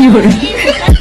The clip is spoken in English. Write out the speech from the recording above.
有人。